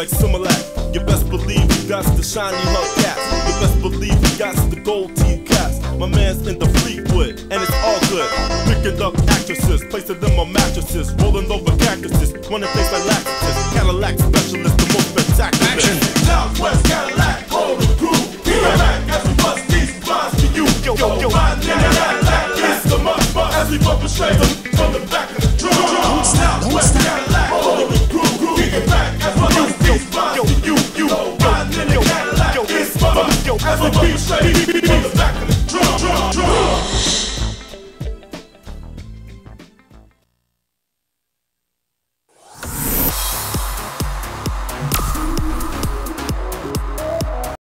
like Similac. You best believe we got the shiny Hubcaps. You best believe we got the gold teeth caps. My man's in the Fleetwood, and it's all good. Picking up actresses, placing them on mattresses, rolling over cactuses, running things like laxatives. Cadillac specialist, the most spectacular. Action. Southwest Cadillac, hold the crew. Get back as we bust these blinds to you. Yo, yo, yo. Riding in the Cadillac, it's the must as we bump straight from the back of the straight from the back